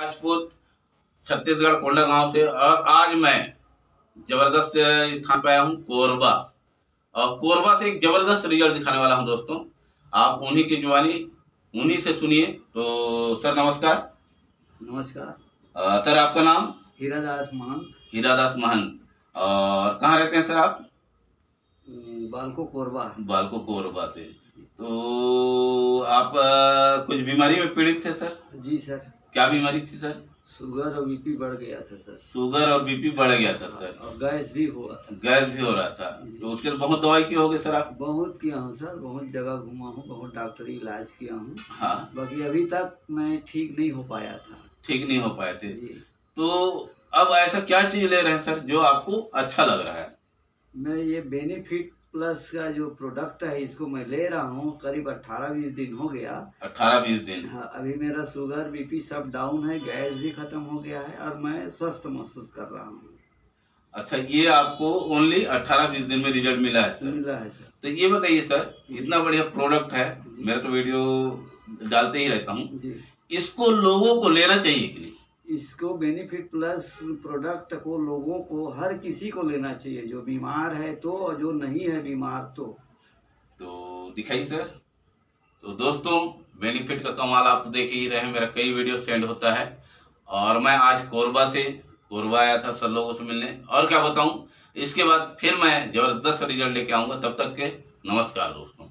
राजपूत छत्तीसगढ़ कोंडा गाँव से और आज मैं ज़बरदस्त स्थान पे आया हूँ कोरबा। और कोरबा से एक ज़बरदस्त रिज़ल्ट दिखाने वाला हूँ दोस्तों। आप उन्हीं की जुबानी उन्हीं से सुनिए। तो सर नमस्कार। नमस्कार। अ, सर आपका नाम? हीरादास महंत। हीरादास महंत। और कहाँ रहते हैं सर आप? बालको कोरबा। बालको कोरबा से। तो आप अ, कुछ बीमारी में पीड़ित थे सर? जी सर। क्या बीमारी थी सर? शुगर और बीपी बढ़ गया था सर। शुगर और बीपी बढ़ गया था सर। और गैस भी हुआ था। गैस भी हो रहा था। तो उसके लिए बहुत दवाई की होगी सर आप? बहुत किया हूँ सर। बहुत जगह घुमा हूँ बहुत डॉक्टरी इलाज किया हूँ। हाँ। बाकी अभी तक मैं ठीक नहीं हो पाया था। ठीक नहीं हो पाए थे। जी। तो अब ऐसा क्या चीज़ ले रहे हैं सर जो आपको अच्छा लग रहा है? मैं ये बेनिफिट प्लस का जो प्रोडक्ट है इसको मैं ले रहा हूँ करीब अट्ठारह बीस दिन हो गया। अठारह बीस दिन। हाँ अभी मेरा शुगर बीपी सब डाउन है गैस भी खत्म हो गया है और मैं स्वस्थ महसूस कर रहा हूँ। अच्छा ये आपको ओनली अठारह बीस दिन में रिज़ल्ट मिला है सर मिल है सर तो ये बताइए सर इतना बढ़िया प्रोडक्ट है मेरा तो वीडियो डालते ही रहता हूँ। इसको लोगों को लेना चाहिए कि नहीं? इसको बेनिफिट प्लस प्रोडक्ट को लोगों को, हर किसी को लेना चाहिए। जो बीमार है तो और जो नहीं है बीमार तो। तो दिखाइए सर। तो दोस्तों बेनिफिट का कमाल आप तो देख ही रहे हैं। मेरा कई वीडियो सेंड होता है। और मैं आज कोरबा से, कोरबा आया था सर लोगों से मिलने। और क्या बताऊँ? इसके बाद फिर मैं ज़बरदस्त रिज़ल्ट लेके आऊँगा। तब तक के नमस्कार दोस्तों।